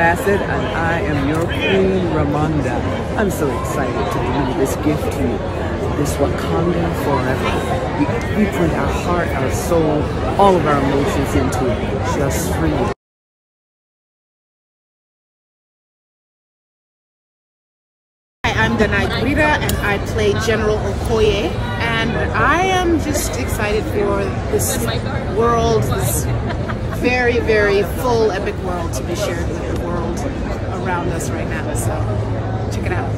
Bassett, and I am your Queen Ramonda. I'm so excited to bring this gift to you. This Wakanda forever. We, we put our heart, our soul, all of our emotions into it just for you. I'm Danai Gurira and I play General Okoye and I am just excited for this world, this very, very full epic world to be shared with the world around us right now. So check it out.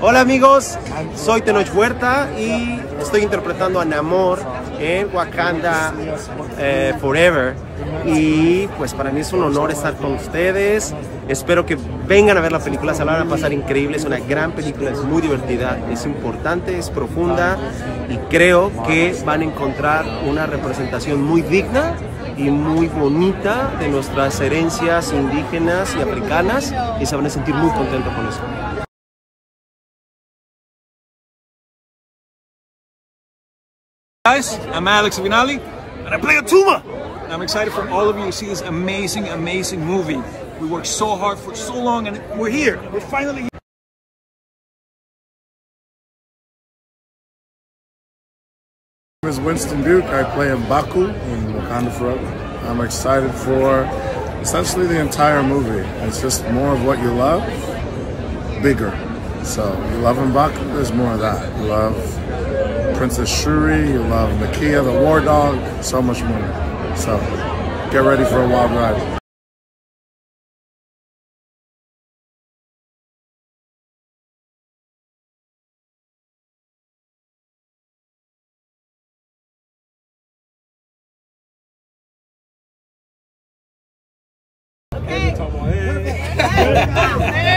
Hola amigos, soy Tenoch Huerta y estoy interpretando a Namor en Wakanda eh, Forever. Y pues para mí es un honor estar con ustedes. Espero que vengan a ver la película, se la van a pasar increíble. Es una gran película, es muy divertida, es importante, es profunda y creo que van a encontrar una representación muy digna y muy bonita de nuestras herencias indígenas y africanas y se van a sentir muy contentos con eso. Guys, I'm Alex Livinalli, and I play Attuma. And I'm excited for all of you to see this amazing, amazing movie. We worked so hard for so long, and we're here. We're finally here. name is Winston Duke. I play Mbaku in Wakanda Forever. I'm excited for essentially the entire movie. It's just more of what you love, bigger. So you love Mbaku, there's more of that. You love Princess Shuri, you love Nakia, the war dog, so much more. So get ready for a wild ride. You.